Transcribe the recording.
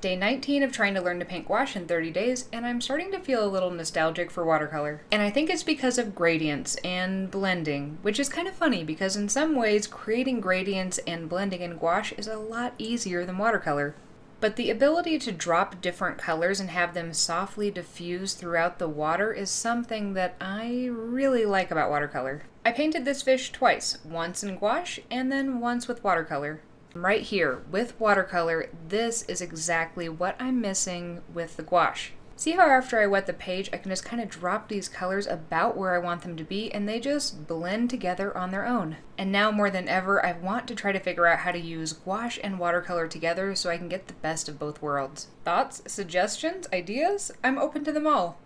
Day 19 of trying to learn to paint gouache in 30 days, and I'm starting to feel a little nostalgic for watercolor. And I think it's because of gradients and blending, which is kind of funny because in some ways, creating gradients and blending in gouache is a lot easier than watercolor. But the ability to drop different colors and have them softly diffuse throughout the water is something that I really like about watercolor. I painted this fish twice, once in gouache and then once with watercolor. Right here, with watercolor, this is exactly what I'm missing with the gouache. See how after I wet the page, I can just kind of drop these colors about where I want them to be and they just blend together on their own. And now more than ever, I want to try to figure out how to use gouache and watercolor together so I can get the best of both worlds. Thoughts, suggestions, ideas? I'm open to them all.